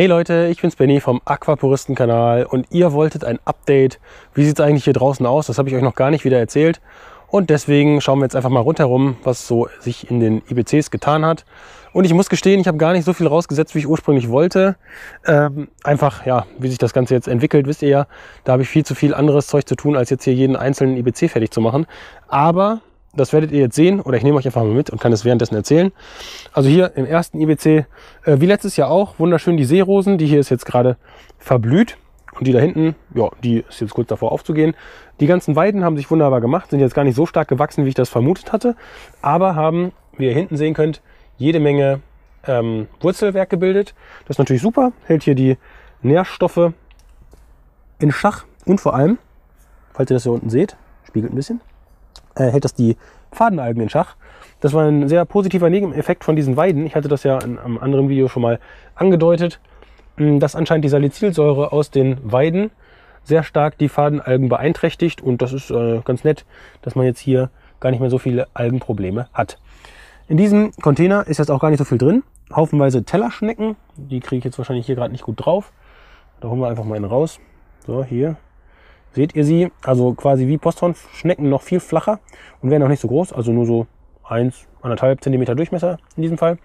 Hey Leute, ich bin's Benny vom Aquapuristen-Kanal und ihr wolltet ein Update. Wie sieht's eigentlich hier draußen aus? Das habe ich euch noch gar nicht wieder erzählt. Und deswegen schauen wir jetzt einfach mal rundherum, was so sich in den IBCs getan hat. Und ich muss gestehen, ich habe gar nicht so viel rausgesetzt, wie ich ursprünglich wollte. Ähm, einfach, ja, wie sich das Ganze jetzt entwickelt, wisst ihr ja. Da habe ich viel zu viel anderes Zeug zu tun, als jetzt hier jeden einzelnen IBC fertig zu machen. Aber das werdet ihr jetzt sehen oder ich nehme euch einfach mal mit und kann es währenddessen erzählen. Also hier im ersten IBC, äh, wie letztes Jahr auch, wunderschön die Seerosen. Die hier ist jetzt gerade verblüht und die da hinten, ja, die ist jetzt kurz davor aufzugehen. Die ganzen Weiden haben sich wunderbar gemacht, sind jetzt gar nicht so stark gewachsen, wie ich das vermutet hatte, aber haben, wie ihr hinten sehen könnt, jede Menge ähm, Wurzelwerk gebildet. Das ist natürlich super, hält hier die Nährstoffe in Schach und vor allem, falls ihr das hier unten seht, spiegelt ein bisschen, äh, hält das die Fadenalgen in Schach. Das war ein sehr positiver Nebeneffekt von diesen Weiden. Ich hatte das ja in einem anderen Video schon mal angedeutet, hm, dass anscheinend die Salicylsäure aus den Weiden sehr stark die Fadenalgen beeinträchtigt. Und das ist äh, ganz nett, dass man jetzt hier gar nicht mehr so viele Algenprobleme hat. In diesem Container ist jetzt auch gar nicht so viel drin. Haufenweise Tellerschnecken. Die kriege ich jetzt wahrscheinlich hier gerade nicht gut drauf. Da holen wir einfach mal einen raus. So, hier seht ihr sie, also quasi wie Posthornschnecken noch viel flacher und werden auch nicht so groß, also nur so 1, 1,5 cm Durchmesser in diesem Fall.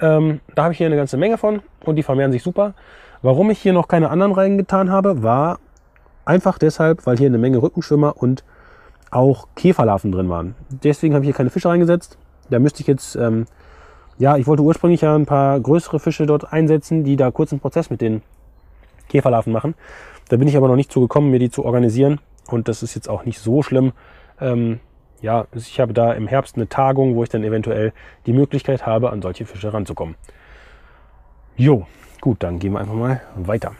Ähm, da habe ich hier eine ganze Menge von und die vermehren sich super. Warum ich hier noch keine anderen reingetan habe, war einfach deshalb, weil hier eine Menge Rückenschwimmer und auch Käferlarven drin waren. Deswegen habe ich hier keine Fische reingesetzt. Da müsste ich jetzt, ähm, ja, ich wollte ursprünglich ja ein paar größere Fische dort einsetzen, die da kurz einen Prozess mit den Käferlarven machen. Da bin ich aber noch nicht zugekommen, mir die zu organisieren. Und das ist jetzt auch nicht so schlimm. Ähm, ja, ich habe da im Herbst eine Tagung, wo ich dann eventuell die Möglichkeit habe, an solche Fische ranzukommen. Jo, gut, dann gehen wir einfach mal weiter.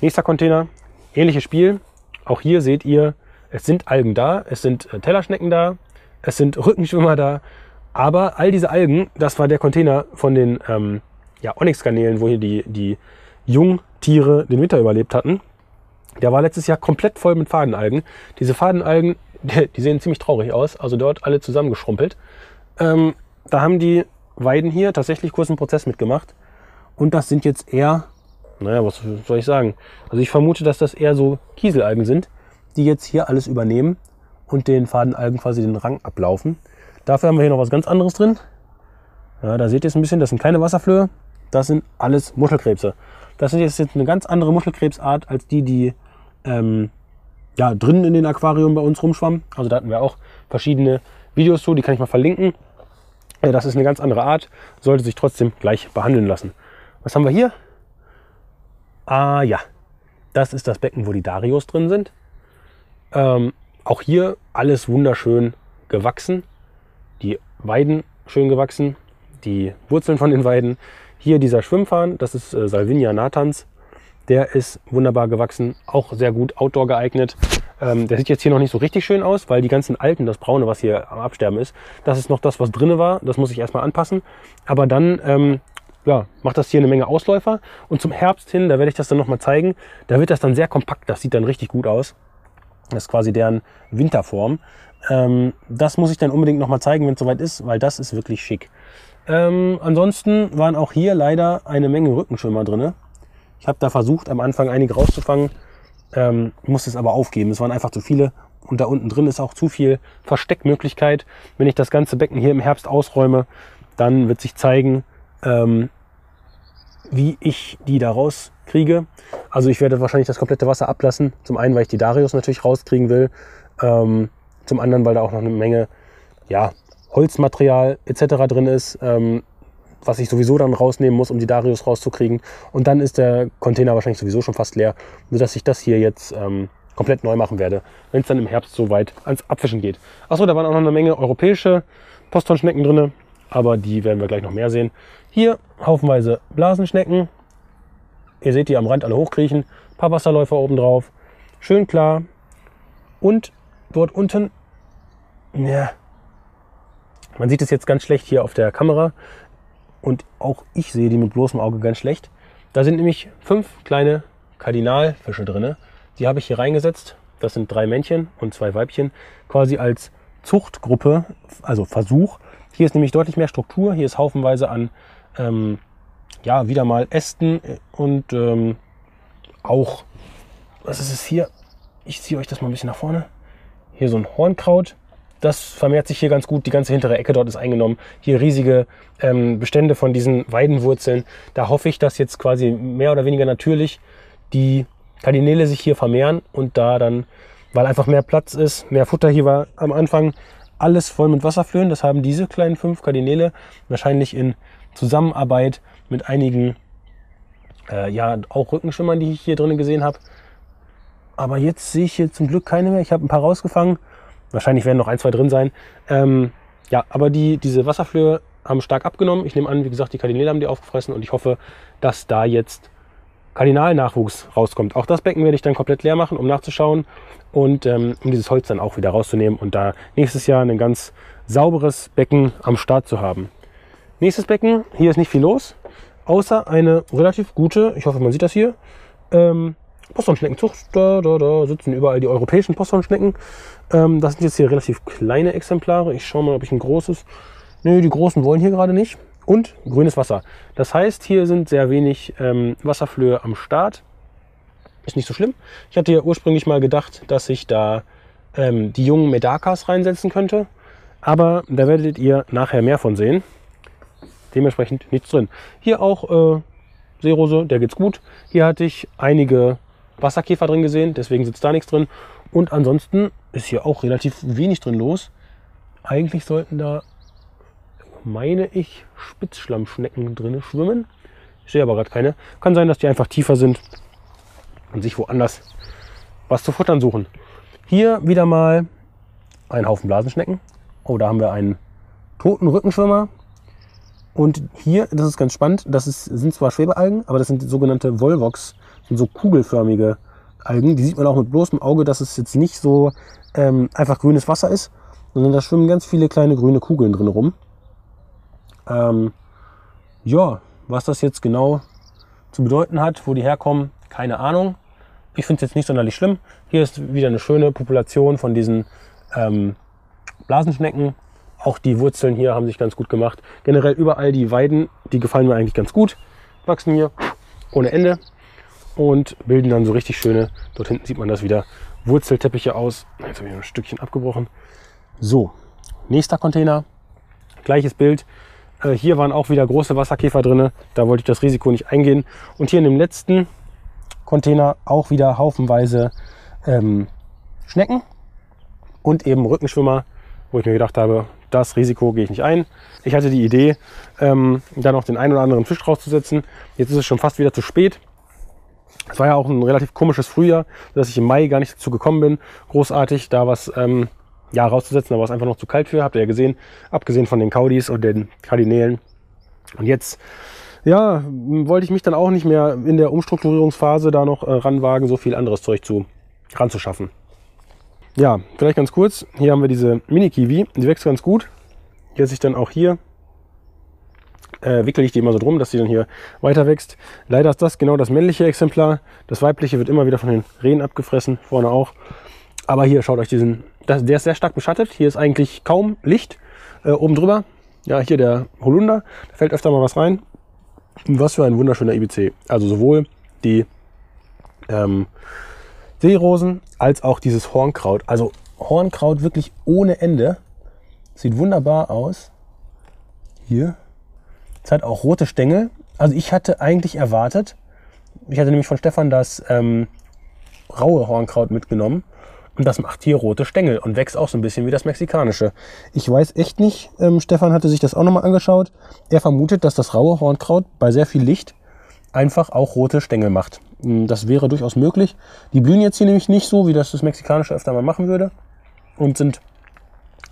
Nächster Container, ähnliches Spiel. Auch hier seht ihr, es sind Algen da, es sind äh, Tellerschnecken da, es sind Rückenschwimmer da. Aber all diese Algen, das war der Container von den ähm, ja, Onyx-Garnelen, wo hier die, die Jungtiere den Winter überlebt hatten. Der war letztes Jahr komplett voll mit Fadenalgen. Diese Fadenalgen, die sehen ziemlich traurig aus, also dort alle zusammengeschrumpelt. Ähm, da haben die Weiden hier tatsächlich kurz einen Prozess mitgemacht. Und das sind jetzt eher, naja, was soll ich sagen? Also ich vermute, dass das eher so Kieselalgen sind, die jetzt hier alles übernehmen und den Fadenalgen quasi den Rang ablaufen. Dafür haben wir hier noch was ganz anderes drin. Ja, da seht ihr es ein bisschen, das sind keine Wasserflöhe, das sind alles Muschelkrebse. Das ist jetzt eine ganz andere Muschelkrebsart als die, die ähm, ja, drinnen in den Aquarium bei uns rumschwammen. Also da hatten wir auch verschiedene Videos zu, die kann ich mal verlinken. Äh, das ist eine ganz andere Art, sollte sich trotzdem gleich behandeln lassen. Was haben wir hier? Ah ja, das ist das Becken, wo die Darios drin sind. Ähm, auch hier alles wunderschön gewachsen. Die Weiden schön gewachsen, die Wurzeln von den Weiden. Hier dieser Schwimmfahnen, das ist äh, Salvinia natans. Der ist wunderbar gewachsen, auch sehr gut outdoor geeignet. Ähm, der sieht jetzt hier noch nicht so richtig schön aus, weil die ganzen alten, das braune, was hier am Absterben ist, das ist noch das, was drinne war. Das muss ich erstmal anpassen. Aber dann ähm, ja, macht das hier eine Menge Ausläufer. Und zum Herbst hin, da werde ich das dann nochmal zeigen, da wird das dann sehr kompakt. Das sieht dann richtig gut aus. Das ist quasi deren Winterform. Ähm, das muss ich dann unbedingt nochmal zeigen, wenn es soweit ist, weil das ist wirklich schick. Ähm, ansonsten waren auch hier leider eine Menge Rückenschwimmer drin. Ich habe da versucht, am Anfang einige rauszufangen, ähm, musste es aber aufgeben. Es waren einfach zu viele und da unten drin ist auch zu viel Versteckmöglichkeit. Wenn ich das ganze Becken hier im Herbst ausräume, dann wird sich zeigen, ähm, wie ich die da rauskriege. Also ich werde wahrscheinlich das komplette Wasser ablassen. Zum einen, weil ich die Darius natürlich rauskriegen will. Ähm, zum anderen, weil da auch noch eine Menge ja, Holzmaterial etc. drin ist, ähm, was ich sowieso dann rausnehmen muss, um die Darius rauszukriegen. Und dann ist der Container wahrscheinlich sowieso schon fast leer, sodass ich das hier jetzt ähm, komplett neu machen werde, wenn es dann im Herbst so weit ans Abfischen geht. Achso, da waren auch noch eine Menge europäische Posthornschnecken drin, aber die werden wir gleich noch mehr sehen. Hier haufenweise Blasenschnecken. Ihr seht die am Rand alle hochkriechen. Ein paar Wasserläufer oben drauf. Schön klar. Und dort unten, ja, man sieht es jetzt ganz schlecht hier auf der Kamera und auch ich sehe die mit bloßem Auge ganz schlecht. Da sind nämlich fünf kleine Kardinalfische drin. Die habe ich hier reingesetzt. Das sind drei Männchen und zwei Weibchen, quasi als Zuchtgruppe, also Versuch. Hier ist nämlich deutlich mehr Struktur. Hier ist haufenweise an ähm, ja, wieder mal Ästen und ähm, auch, was ist es hier? Ich ziehe euch das mal ein bisschen nach vorne. Hier so ein Hornkraut. Das vermehrt sich hier ganz gut. Die ganze hintere Ecke dort ist eingenommen. Hier riesige ähm, Bestände von diesen Weidenwurzeln. Da hoffe ich, dass jetzt quasi mehr oder weniger natürlich die Kardinäle sich hier vermehren und da dann, weil einfach mehr Platz ist, mehr Futter hier war am Anfang alles voll mit Wasserflöhen. Das haben diese kleinen fünf Kardinäle wahrscheinlich in Zusammenarbeit mit einigen, äh, ja, auch Rückenschwimmern, die ich hier drinnen gesehen habe. Aber jetzt sehe ich hier zum Glück keine mehr. Ich habe ein paar rausgefangen. Wahrscheinlich werden noch ein, zwei drin sein. Ähm, ja, aber die, diese Wasserflöhe haben stark abgenommen. Ich nehme an, wie gesagt, die Kardinäle haben die aufgefressen und ich hoffe, dass da jetzt Kardinalnachwuchs rauskommt. Auch das Becken werde ich dann komplett leer machen, um nachzuschauen und ähm, um dieses Holz dann auch wieder rauszunehmen und da nächstes Jahr ein ganz sauberes Becken am Start zu haben. Nächstes Becken, hier ist nicht viel los, außer eine relativ gute, ich hoffe man sieht das hier, ähm, Posthornschneckenzucht. Da, da, da sitzen überall die europäischen Posthornschnecken. Ähm, das sind jetzt hier relativ kleine Exemplare. Ich schaue mal, ob ich ein großes... Nö, die großen wollen hier gerade nicht und grünes Wasser. Das heißt, hier sind sehr wenig ähm, Wasserflöhe am Start. Ist nicht so schlimm. Ich hatte ja ursprünglich mal gedacht, dass ich da ähm, die jungen Medakas reinsetzen könnte. Aber da werdet ihr nachher mehr von sehen. Dementsprechend nichts drin. Hier auch äh, Seerose, der geht's gut. Hier hatte ich einige Wasserkäfer drin gesehen, deswegen sitzt da nichts drin. Und ansonsten ist hier auch relativ wenig drin los. Eigentlich sollten da meine ich, Spitzschlammschnecken drin schwimmen. Ich sehe aber gerade keine. Kann sein, dass die einfach tiefer sind und sich woanders was zu futtern suchen. Hier wieder mal ein Haufen Blasenschnecken. Oh, da haben wir einen toten Rückenschwimmer. Und hier, das ist ganz spannend, das ist, sind zwar Schwebealgen, aber das sind sogenannte Volvox, sind so kugelförmige Algen. Die sieht man auch mit bloßem Auge, dass es jetzt nicht so ähm, einfach grünes Wasser ist, sondern da schwimmen ganz viele kleine grüne Kugeln drin rum. Ähm, ja, was das jetzt genau zu bedeuten hat, wo die herkommen, keine Ahnung. Ich finde es jetzt nicht sonderlich schlimm. Hier ist wieder eine schöne Population von diesen ähm, Blasenschnecken. Auch die Wurzeln hier haben sich ganz gut gemacht. Generell überall die Weiden, die gefallen mir eigentlich ganz gut. Wachsen hier ohne Ende und bilden dann so richtig schöne, dort hinten sieht man das wieder, Wurzelteppiche aus. Jetzt habe ich ein Stückchen abgebrochen. So, nächster Container, gleiches Bild. Äh, hier waren auch wieder große Wasserkäfer drin. Da wollte ich das Risiko nicht eingehen. Und hier in dem letzten Container auch wieder haufenweise ähm, Schnecken und eben Rückenschwimmer, wo ich mir gedacht habe, das Risiko gehe ich nicht ein. Ich hatte die Idee, ähm, da noch den einen oder anderen Fisch draufzusetzen. Jetzt ist es schon fast wieder zu spät. Es war ja auch ein relativ komisches Frühjahr, dass ich im Mai gar nicht dazu gekommen bin, großartig da was ähm, ja, rauszusetzen. Da war es einfach noch zu kalt für, habt ihr ja gesehen. Abgesehen von den Kaudis und den Kardinälen. Und jetzt, ja, wollte ich mich dann auch nicht mehr in der Umstrukturierungsphase da noch äh, ranwagen, so viel anderes Zeug zu ranzuschaffen. Ja, vielleicht ganz kurz. Hier haben wir diese Mini-Kiwi. Die wächst ganz gut. Hier sich dann auch hier äh, wickel ich die immer so drum, dass sie dann hier weiter wächst. Leider ist das genau das männliche Exemplar. Das weibliche wird immer wieder von den Rehen abgefressen, vorne auch. Aber hier schaut euch diesen das, der ist sehr stark beschattet. Hier ist eigentlich kaum Licht äh, oben drüber. Ja, hier der Holunder. Da fällt öfter mal was rein. Was für ein wunderschöner IBC. Also sowohl die ähm, Seerosen als auch dieses Hornkraut. Also Hornkraut wirklich ohne Ende. Sieht wunderbar aus. Hier. Es hat auch rote Stängel. Also ich hatte eigentlich erwartet, ich hatte nämlich von Stefan das ähm, raue Hornkraut mitgenommen. Und das macht hier rote Stängel und wächst auch so ein bisschen wie das mexikanische. Ich weiß echt nicht, ähm, Stefan hatte sich das auch nochmal angeschaut. Er vermutet, dass das raue Hornkraut bei sehr viel Licht einfach auch rote Stängel macht. Hm, das wäre durchaus möglich. Die blühen jetzt hier nämlich nicht so, wie das das mexikanische öfter mal machen würde. Und sind,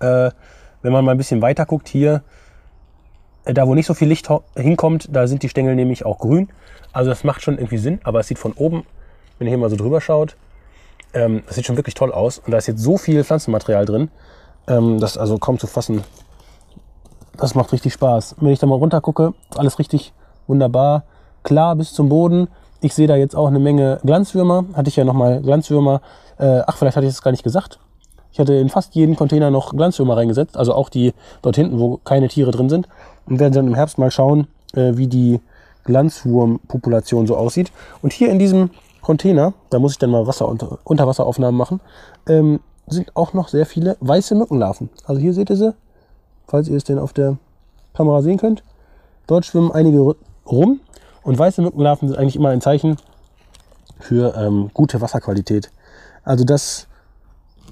äh, wenn man mal ein bisschen weiter guckt, hier, da wo nicht so viel Licht hinkommt, da sind die Stängel nämlich auch grün. Also das macht schon irgendwie Sinn, aber es sieht von oben, wenn ihr hier mal so drüber schaut, ähm, das sieht schon wirklich toll aus. Und da ist jetzt so viel Pflanzenmaterial drin, ähm, das also kaum zu fassen. Das macht richtig Spaß. Wenn ich da mal runter gucke, alles richtig wunderbar, klar bis zum Boden. Ich sehe da jetzt auch eine Menge Glanzwürmer. Hatte ich ja nochmal Glanzwürmer. Äh, ach, vielleicht hatte ich das gar nicht gesagt. Ich hatte in fast jeden Container noch Glanzwürmer reingesetzt, also auch die dort hinten, wo keine Tiere drin sind. Und werden dann im Herbst mal schauen, äh, wie die Glanzwurmpopulation so aussieht. Und hier in diesem Container, da muss ich dann mal Wasser unter, Unterwasseraufnahmen machen, ähm, sind auch noch sehr viele weiße Mückenlarven. Also hier seht ihr sie, falls ihr es denn auf der Kamera sehen könnt. Dort schwimmen einige rum und weiße Mückenlarven sind eigentlich immer ein Zeichen für ähm, gute Wasserqualität. Also das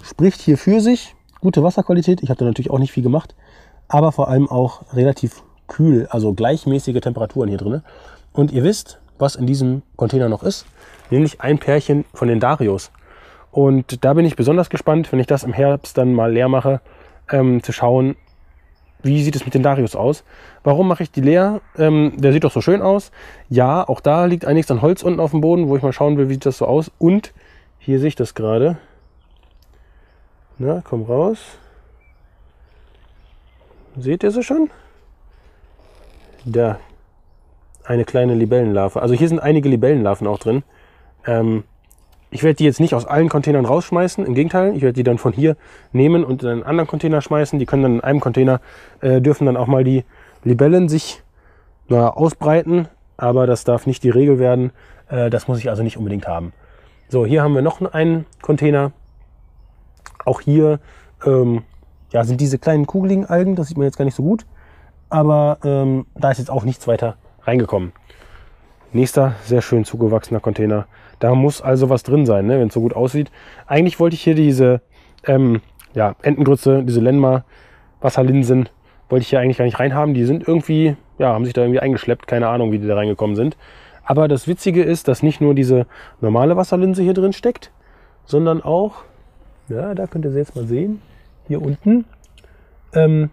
spricht hier für sich. Gute Wasserqualität. Ich habe da natürlich auch nicht viel gemacht, aber vor allem auch relativ kühl, also gleichmäßige Temperaturen hier drin. Und ihr wisst, was in diesem Container noch ist, nämlich ein Pärchen von den Darius. Und da bin ich besonders gespannt, wenn ich das im Herbst dann mal leer mache, ähm, zu schauen, wie sieht es mit den Darius aus? Warum mache ich die leer? Ähm, der sieht doch so schön aus. Ja, auch da liegt einiges an Holz unten auf dem Boden, wo ich mal schauen will, wie sieht das so aus. Und hier sehe ich das gerade. Na, komm raus. Seht ihr sie schon? Da. Eine kleine Libellenlarve. Also hier sind einige Libellenlarven auch drin. Ähm, ich werde die jetzt nicht aus allen Containern rausschmeißen. Im Gegenteil, ich werde die dann von hier nehmen und in einen anderen Container schmeißen. Die können dann in einem Container, äh, dürfen dann auch mal die Libellen sich na, ausbreiten. Aber das darf nicht die Regel werden. Äh, das muss ich also nicht unbedingt haben. So, hier haben wir noch einen Container. Auch hier ähm, ja, sind diese kleinen kugeligen Algen. Das sieht man jetzt gar nicht so gut. Aber ähm, da ist jetzt auch nichts weiter reingekommen. Nächster sehr schön zugewachsener Container. Da muss also was drin sein, ne, wenn es so gut aussieht. Eigentlich wollte ich hier diese ähm, ja, Entengrütze, diese Lenma Wasserlinsen, wollte ich hier eigentlich gar nicht reinhaben. Die sind irgendwie, ja, haben sich da irgendwie eingeschleppt. Keine Ahnung, wie die da reingekommen sind. Aber das Witzige ist, dass nicht nur diese normale Wasserlinse hier drin steckt, sondern auch, ja, da könnt ihr sie jetzt mal sehen, hier unten. Ähm,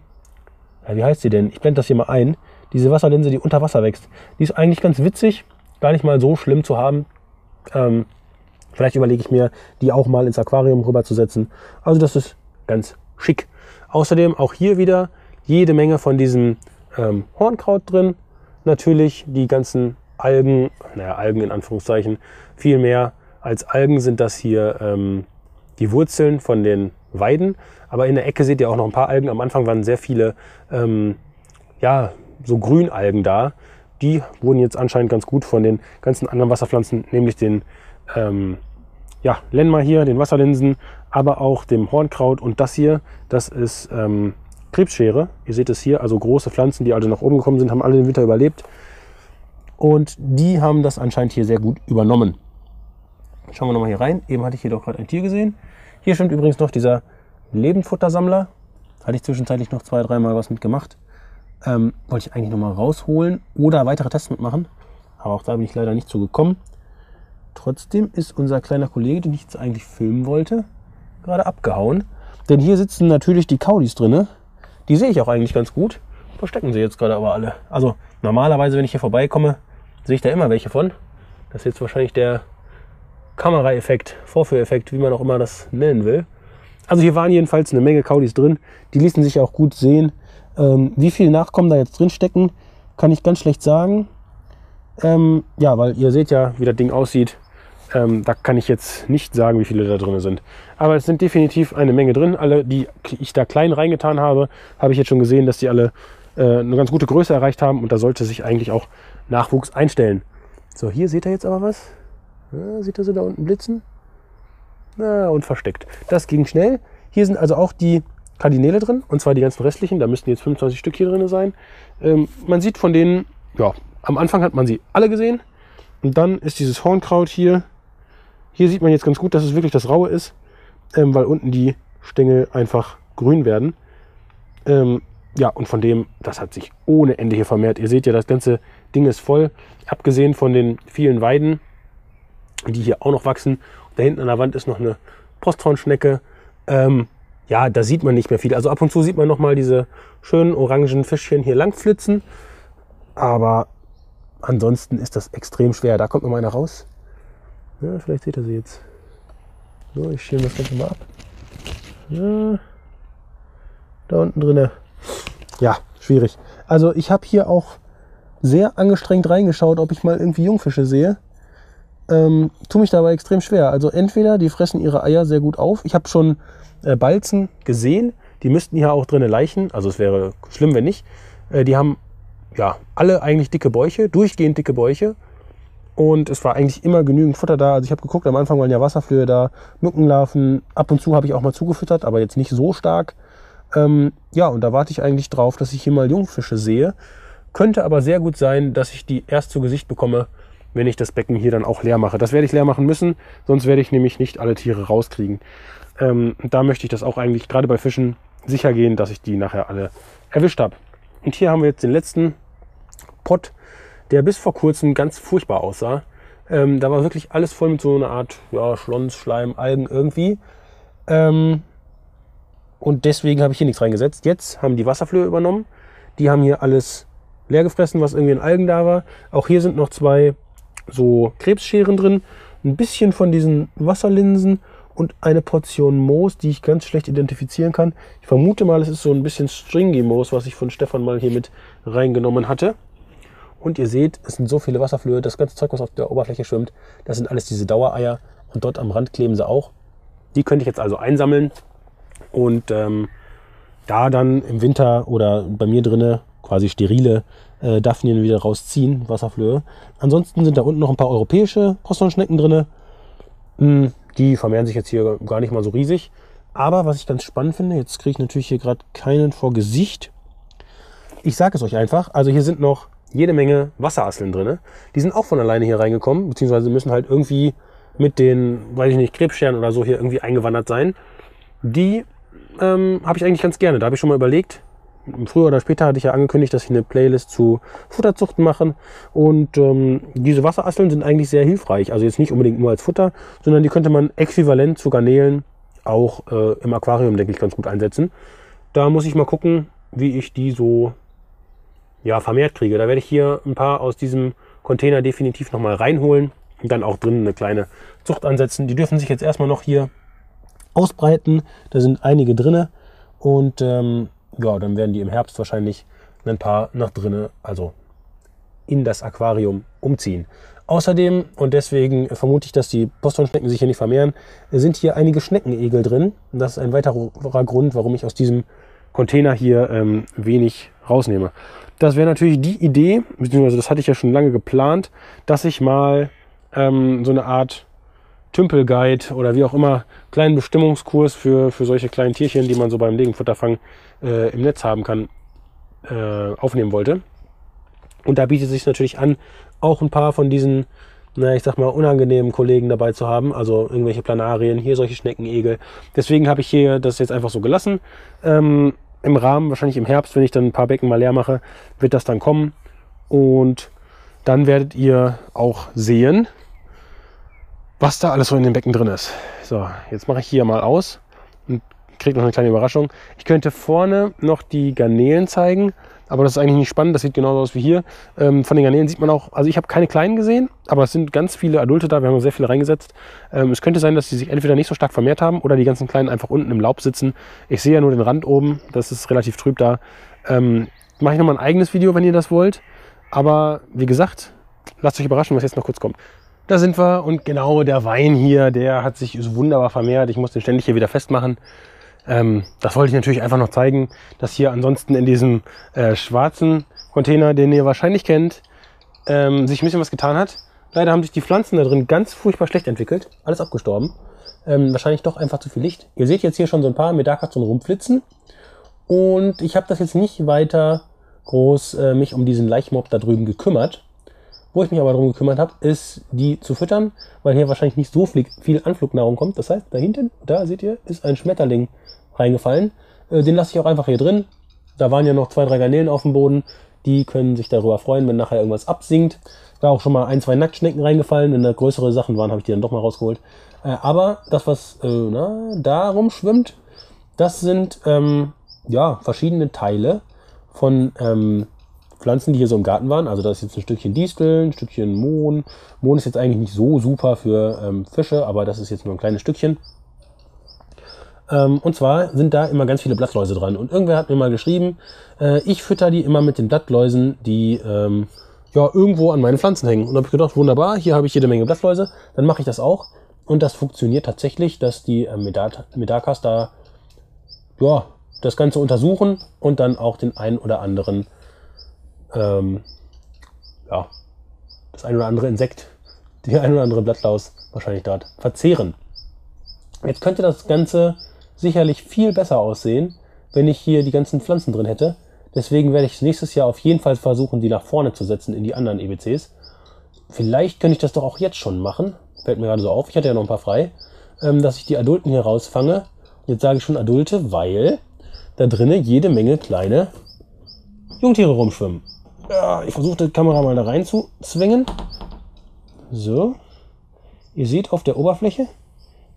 ja, wie heißt sie denn? Ich blende das hier mal ein diese Wasserlinse, die unter Wasser wächst. Die ist eigentlich ganz witzig, gar nicht mal so schlimm zu haben. Ähm, vielleicht überlege ich mir, die auch mal ins Aquarium rüberzusetzen. Also das ist ganz schick. Außerdem auch hier wieder jede Menge von diesem ähm, Hornkraut drin. Natürlich die ganzen Algen, naja, Algen in Anführungszeichen, viel mehr als Algen sind das hier ähm, die Wurzeln von den Weiden. Aber in der Ecke seht ihr auch noch ein paar Algen. Am Anfang waren sehr viele ähm, ja, so Grünalgen da. Die wurden jetzt anscheinend ganz gut von den ganzen anderen Wasserpflanzen, nämlich den ähm, ja, Lenma hier, den Wasserlinsen, aber auch dem Hornkraut. Und das hier, das ist ähm, Krebsschere. Ihr seht es hier, also große Pflanzen, die also nach oben gekommen sind, haben alle den Winter überlebt. Und die haben das anscheinend hier sehr gut übernommen. Schauen wir nochmal hier rein. Eben hatte ich hier doch gerade ein Tier gesehen. Hier stimmt übrigens noch dieser Lebendfuttersammler. Hatte ich zwischenzeitlich noch zwei, dreimal was mitgemacht. Ähm, wollte ich eigentlich nochmal rausholen oder weitere Tests mitmachen. Aber auch da bin ich leider nicht so gekommen. Trotzdem ist unser kleiner Kollege, den ich jetzt eigentlich filmen wollte, gerade abgehauen. Denn hier sitzen natürlich die Kaudis drin. Die sehe ich auch eigentlich ganz gut. Verstecken sie jetzt gerade aber alle. Also normalerweise, wenn ich hier vorbeikomme, sehe ich da immer welche von. Das ist jetzt wahrscheinlich der Kameraeffekt, Vorführeffekt, wie man auch immer das nennen will. Also hier waren jedenfalls eine Menge Kaudis drin. Die ließen sich auch gut sehen. Ähm, wie viele Nachkommen da jetzt drin stecken, kann ich ganz schlecht sagen. Ähm, ja, weil ihr seht ja, wie das Ding aussieht. Ähm, da kann ich jetzt nicht sagen, wie viele da drin sind. Aber es sind definitiv eine Menge drin. Alle, die ich da klein reingetan habe, habe ich jetzt schon gesehen, dass die alle äh, eine ganz gute Größe erreicht haben. Und da sollte sich eigentlich auch Nachwuchs einstellen. So, hier seht ihr jetzt aber was. Ja, seht ihr sie da unten blitzen? Na, und versteckt. Das ging schnell. Hier sind also auch die Kardinäle drin, und zwar die ganzen restlichen, da müssten jetzt 25 Stück hier drin sein. Ähm, man sieht von denen, ja, am Anfang hat man sie alle gesehen. Und dann ist dieses Hornkraut hier. Hier sieht man jetzt ganz gut, dass es wirklich das Raue ist, ähm, weil unten die Stängel einfach grün werden. Ähm, ja, und von dem, das hat sich ohne Ende hier vermehrt. Ihr seht ja, das ganze Ding ist voll. Abgesehen von den vielen Weiden, die hier auch noch wachsen. Da hinten an der Wand ist noch eine Posthornschnecke. Ähm, ja, da sieht man nicht mehr viel. Also ab und zu sieht man noch mal diese schönen orangen Fischchen hier langflitzen. Aber ansonsten ist das extrem schwer. Da kommt noch mal einer raus. Ja, vielleicht seht ihr sie jetzt. So, ich schäme das Ganze mal ab. Ja, da unten drinne. Ja, schwierig. Also ich habe hier auch sehr angestrengt reingeschaut, ob ich mal irgendwie Jungfische sehe. Ähm, tue mich dabei extrem schwer. Also entweder die fressen ihre Eier sehr gut auf. Ich habe schon äh, Balzen gesehen. Die müssten hier auch drinnen leichen. Also es wäre schlimm, wenn nicht. Äh, die haben ja, alle eigentlich dicke Bäuche, durchgehend dicke Bäuche. Und es war eigentlich immer genügend Futter da. Also ich habe geguckt, am Anfang waren ja Wasserflöhe da, Mückenlarven. Ab und zu habe ich auch mal zugefüttert, aber jetzt nicht so stark. Ähm, ja, und da warte ich eigentlich drauf, dass ich hier mal Jungfische sehe. Könnte aber sehr gut sein, dass ich die erst zu Gesicht bekomme, wenn ich das Becken hier dann auch leer mache. Das werde ich leer machen müssen, sonst werde ich nämlich nicht alle Tiere rauskriegen. Ähm, da möchte ich das auch eigentlich gerade bei Fischen sicher gehen, dass ich die nachher alle erwischt habe. Und hier haben wir jetzt den letzten Pott, der bis vor kurzem ganz furchtbar aussah. Ähm, da war wirklich alles voll mit so einer Art ja, Schlons, Schleim, Algen irgendwie. Ähm, und deswegen habe ich hier nichts reingesetzt. Jetzt haben die Wasserflöhe übernommen. Die haben hier alles leer gefressen, was irgendwie in Algen da war. Auch hier sind noch zwei so Krebsscheren drin. Ein bisschen von diesen Wasserlinsen und eine Portion Moos, die ich ganz schlecht identifizieren kann. Ich vermute mal, es ist so ein bisschen Stringy Moos, was ich von Stefan mal hier mit reingenommen hatte. Und ihr seht, es sind so viele Wasserflöhe, das ganze Zeug, was auf der Oberfläche schwimmt, das sind alles diese Dauereier und dort am Rand kleben sie auch. Die könnte ich jetzt also einsammeln und ähm, da dann im Winter oder bei mir drinne quasi sterile äh, Daphnien wieder rausziehen, Wasserflöhe. Ansonsten sind da unten noch ein paar europäische Postonschnecken drinne. Hm, die vermehren sich jetzt hier gar nicht mal so riesig. Aber was ich ganz spannend finde, jetzt kriege ich natürlich hier gerade keinen vor Gesicht. Ich sage es euch einfach, also hier sind noch jede Menge Wasserasseln drin. Die sind auch von alleine hier reingekommen, beziehungsweise müssen halt irgendwie mit den, weiß ich nicht, Krebsscheren oder so hier irgendwie eingewandert sein. Die ähm, habe ich eigentlich ganz gerne. Da habe ich schon mal überlegt, früher oder später hatte ich ja angekündigt, dass ich eine Playlist zu Futterzuchten mache. Und ähm, diese Wasserasseln sind eigentlich sehr hilfreich. Also jetzt nicht unbedingt nur als Futter, sondern die könnte man äquivalent zu Garnelen auch äh, im Aquarium, denke ich, ganz gut einsetzen. Da muss ich mal gucken, wie ich die so ja, vermehrt kriege. Da werde ich hier ein paar aus diesem Container definitiv nochmal reinholen und dann auch drinnen eine kleine Zucht ansetzen. Die dürfen sich jetzt erstmal noch hier ausbreiten. Da sind einige drinne und ähm, ja, dann werden die im Herbst wahrscheinlich ein paar nach drinnen, also in das Aquarium umziehen. Außerdem, und deswegen vermute ich, dass die Posthornschnecken sich hier nicht vermehren, sind hier einige Schneckenegel drin. Und das ist ein weiterer Grund, warum ich aus diesem Container hier ähm, wenig rausnehme. Das wäre natürlich die Idee, beziehungsweise das hatte ich ja schon lange geplant, dass ich mal ähm, so eine Art Tümpelguide oder wie auch immer, kleinen Bestimmungskurs für, für solche kleinen Tierchen, die man so beim Legenfutterfang äh, im Netz haben kann, äh, aufnehmen wollte. Und da bietet es sich natürlich an, auch ein paar von diesen, na, ich sag mal, unangenehmen Kollegen dabei zu haben. Also irgendwelche Planarien, hier solche Schneckenegel. Deswegen habe ich hier das jetzt einfach so gelassen. Ähm, Im Rahmen, wahrscheinlich im Herbst, wenn ich dann ein paar Becken mal leer mache, wird das dann kommen. Und dann werdet ihr auch sehen, was da alles so in den Becken drin ist. So, jetzt mache ich hier mal aus und kriege noch eine kleine Überraschung. Ich könnte vorne noch die Garnelen zeigen, aber das ist eigentlich nicht spannend. Das sieht genauso aus wie hier. Ähm, von den Garnelen sieht man auch, also ich habe keine kleinen gesehen, aber es sind ganz viele Adulte da. Wir haben sehr viele reingesetzt. Ähm, es könnte sein, dass die sich entweder nicht so stark vermehrt haben oder die ganzen Kleinen einfach unten im Laub sitzen. Ich sehe ja nur den Rand oben. Das ist relativ trüb da. Ähm, Mache ich nochmal ein eigenes Video, wenn ihr das wollt. Aber wie gesagt, lasst euch überraschen, was jetzt noch kurz kommt. Da sind wir und genau der Wein hier, der hat sich so wunderbar vermehrt. Ich muss den ständig hier wieder festmachen. Ähm, das wollte ich natürlich einfach noch zeigen, dass hier ansonsten in diesem äh, schwarzen Container, den ihr wahrscheinlich kennt, ähm, sich ein bisschen was getan hat. Leider haben sich die Pflanzen da drin ganz furchtbar schlecht entwickelt. Alles abgestorben. Ähm, wahrscheinlich doch einfach zu viel Licht. Ihr seht jetzt hier schon so ein paar Medakazon rumflitzen. Und ich habe das jetzt nicht weiter groß äh, mich um diesen Laichmob da drüben gekümmert. Wo ich mich aber darum gekümmert habe, ist die zu füttern, weil hier wahrscheinlich nicht so viel Anflugnahrung kommt. Das heißt, da hinten, da seht ihr, ist ein Schmetterling reingefallen. Äh, den lasse ich auch einfach hier drin. Da waren ja noch zwei, drei Garnelen auf dem Boden. Die können sich darüber freuen, wenn nachher irgendwas absinkt. Da auch schon mal ein, zwei Nacktschnecken reingefallen. Wenn da größere Sachen waren, habe ich die dann doch mal rausgeholt. Äh, aber das, was äh, na, da rumschwimmt, das sind ähm, ja verschiedene Teile von ähm, Pflanzen, die hier so im Garten waren. Also da ist jetzt ein Stückchen Distel, ein Stückchen Mohn. Mohn ist jetzt eigentlich nicht so super für ähm, Fische, aber das ist jetzt nur ein kleines Stückchen. Ähm, und zwar sind da immer ganz viele Blattläuse dran. Und irgendwer hat mir mal geschrieben, äh, ich fütter die immer mit den Blattläusen, die ähm, ja irgendwo an meinen Pflanzen hängen. Und habe ich gedacht, wunderbar, hier habe ich jede Menge Blattläuse, dann mache ich das auch. Und das funktioniert tatsächlich, dass die äh, Medakas da ja, das Ganze untersuchen und dann auch den einen oder anderen ähm, ja, das ein oder andere Insekt, die ein oder andere Blattlaus wahrscheinlich dort verzehren. Jetzt könnte das Ganze sicherlich viel besser aussehen, wenn ich hier die ganzen Pflanzen drin hätte. Deswegen werde ich nächstes Jahr auf jeden Fall versuchen, die nach vorne zu setzen in die anderen EBCs. Vielleicht könnte ich das doch auch jetzt schon machen. Fällt mir gerade so auf. Ich hatte ja noch ein paar frei. Ähm, dass ich die Adulten hier rausfange. Jetzt sage ich schon Adulte, weil da drinnen jede Menge kleine Jungtiere rumschwimmen. Ja, ich versuche die Kamera mal da rein zu zwingen. So. Ihr seht auf der Oberfläche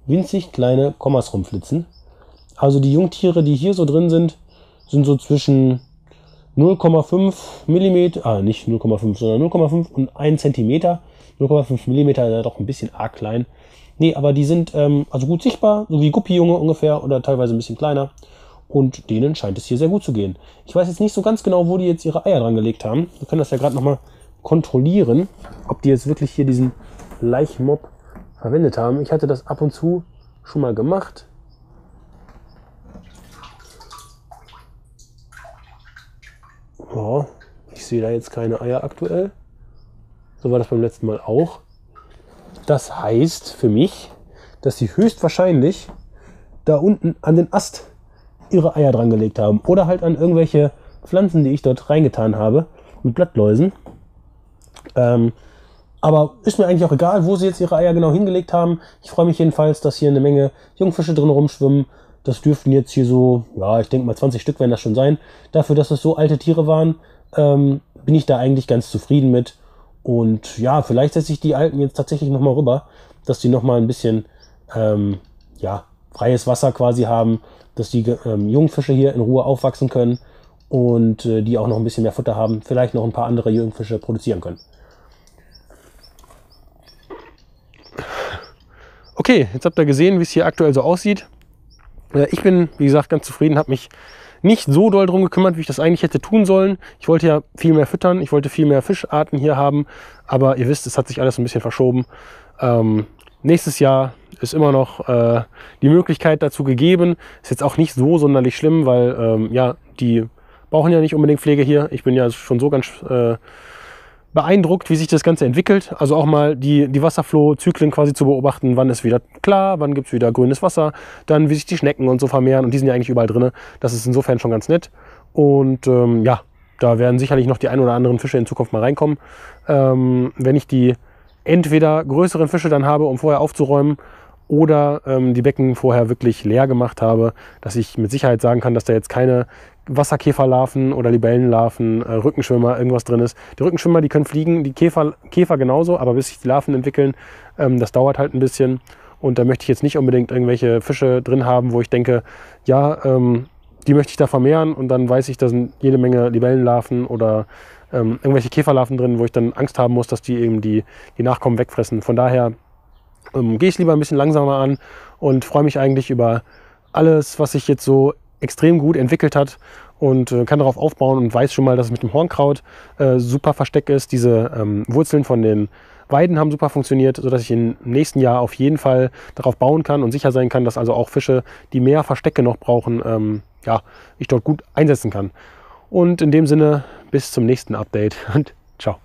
winzig kleine Kommas rumflitzen. Also die Jungtiere, die hier so drin sind, sind so zwischen 0,5 mm, ah nicht 0,5, sondern 0,5 und 1 cm. 0,5 mm ist doch ein bisschen arg klein. Nee, aber die sind ähm, also gut sichtbar, so wie Guppijunge ungefähr oder teilweise ein bisschen kleiner. Und denen scheint es hier sehr gut zu gehen. Ich weiß jetzt nicht so ganz genau, wo die jetzt ihre Eier dran gelegt haben. Wir können das ja gerade nochmal kontrollieren, ob die jetzt wirklich hier diesen Laichmob verwendet haben. Ich hatte das ab und zu schon mal gemacht. Oh, ich sehe da jetzt keine Eier aktuell. So war das beim letzten Mal auch. Das heißt für mich, dass sie höchstwahrscheinlich da unten an den Ast ihre Eier dran gelegt haben. Oder halt an irgendwelche Pflanzen, die ich dort reingetan habe, mit Blattläusen. Ähm, aber ist mir eigentlich auch egal, wo sie jetzt ihre Eier genau hingelegt haben. Ich freue mich jedenfalls, dass hier eine Menge Jungfische drin rumschwimmen. Das dürften jetzt hier so, ja, ich denke mal 20 Stück werden das schon sein. Dafür, dass es so alte Tiere waren, ähm, bin ich da eigentlich ganz zufrieden mit. Und ja, vielleicht setze ich die alten jetzt tatsächlich nochmal rüber, dass die nochmal ein bisschen, ähm, ja, freies Wasser quasi haben, dass die ähm, Jungfische hier in Ruhe aufwachsen können und äh, die auch noch ein bisschen mehr Futter haben, vielleicht noch ein paar andere Jungfische produzieren können. Okay, jetzt habt ihr gesehen, wie es hier aktuell so aussieht. Äh, ich bin, wie gesagt, ganz zufrieden, habe mich nicht so doll drum gekümmert, wie ich das eigentlich hätte tun sollen. Ich wollte ja viel mehr füttern, ich wollte viel mehr Fischarten hier haben, aber ihr wisst, es hat sich alles ein bisschen verschoben. Ähm, nächstes Jahr ist immer noch äh, die Möglichkeit dazu gegeben. Ist jetzt auch nicht so sonderlich schlimm, weil ähm, ja, die brauchen ja nicht unbedingt Pflege hier. Ich bin ja schon so ganz äh, beeindruckt, wie sich das Ganze entwickelt. Also auch mal die, die Wasserflow-Zyklen quasi zu beobachten. Wann ist wieder klar, wann gibt es wieder grünes Wasser, dann wie sich die Schnecken und so vermehren. Und die sind ja eigentlich überall drin. Das ist insofern schon ganz nett. Und ähm, ja, da werden sicherlich noch die ein oder anderen Fische in Zukunft mal reinkommen. Ähm, wenn ich die entweder größeren Fische dann habe, um vorher aufzuräumen, oder ähm, die Becken vorher wirklich leer gemacht habe, dass ich mit Sicherheit sagen kann, dass da jetzt keine Wasserkäferlarven oder Libellenlarven, äh, Rückenschwimmer, irgendwas drin ist. Die Rückenschwimmer, die können fliegen, die Käfer, Käfer genauso, aber bis sich die Larven entwickeln, ähm, das dauert halt ein bisschen. Und da möchte ich jetzt nicht unbedingt irgendwelche Fische drin haben, wo ich denke, ja, ähm, die möchte ich da vermehren und dann weiß ich, da sind jede Menge Libellenlarven oder ähm, irgendwelche Käferlarven drin, wo ich dann Angst haben muss, dass die eben die, die Nachkommen wegfressen. Von daher ähm, gehe ich lieber ein bisschen langsamer an und freue mich eigentlich über alles, was sich jetzt so extrem gut entwickelt hat und äh, kann darauf aufbauen und weiß schon mal, dass es mit dem Hornkraut äh, super versteckt ist. Diese ähm, Wurzeln von den Weiden haben super funktioniert, sodass ich im nächsten Jahr auf jeden Fall darauf bauen kann und sicher sein kann, dass also auch Fische, die mehr Verstecke noch brauchen, ähm, ja, ich dort gut einsetzen kann. Und in dem Sinne, bis zum nächsten Update und ciao.